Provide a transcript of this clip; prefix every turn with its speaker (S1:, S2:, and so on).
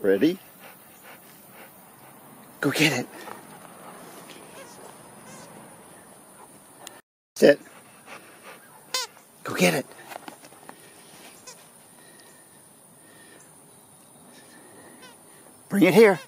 S1: Ready? Go get it. Sit. Go get it. Bring it here.